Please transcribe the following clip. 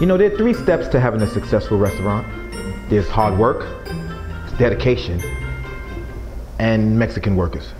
You know, there are three steps to having a successful restaurant. There's hard work, dedication, and Mexican workers.